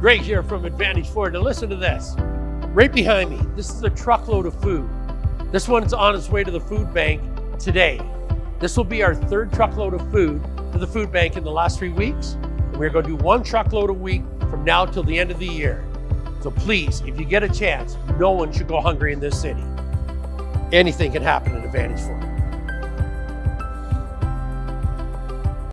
Greg here from Advantage Ford. Now listen to this. Right behind me, this is a truckload of food. This one's on its way to the food bank today. This will be our third truckload of food to the food bank in the last three weeks. We're going to do one truckload a week from now till the end of the year. So please, if you get a chance, no one should go hungry in this city. Anything can happen in Advantage Ford.